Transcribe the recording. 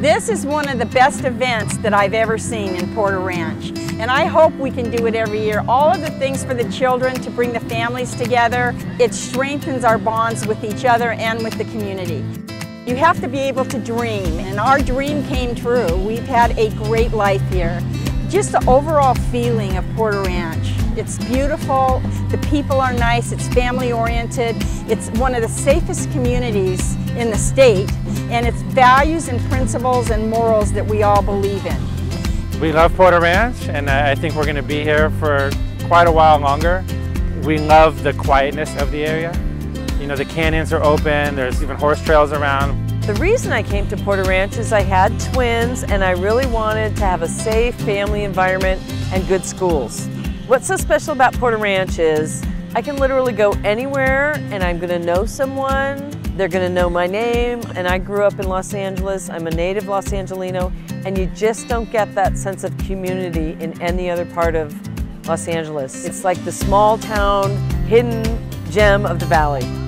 This is one of the best events that I've ever seen in Porter Ranch. And I hope we can do it every year. All of the things for the children to bring the families together, it strengthens our bonds with each other and with the community. You have to be able to dream, and our dream came true. We've had a great life here. Just the overall feeling of Porter Ranch. It's beautiful, the people are nice, it's family oriented, it's one of the safest communities in the state, and it's values and principles and morals that we all believe in. We love Porter Ranch, and I think we're going to be here for quite a while longer. We love the quietness of the area. You know, the canyons are open, there's even horse trails around. The reason I came to Porter Ranch is I had twins and I really wanted to have a safe family environment and good schools. What's so special about Porter Ranch is I can literally go anywhere and I'm gonna know someone, they're gonna know my name, and I grew up in Los Angeles, I'm a native Los Angelino, and you just don't get that sense of community in any other part of Los Angeles. It's like the small town, hidden gem of the valley.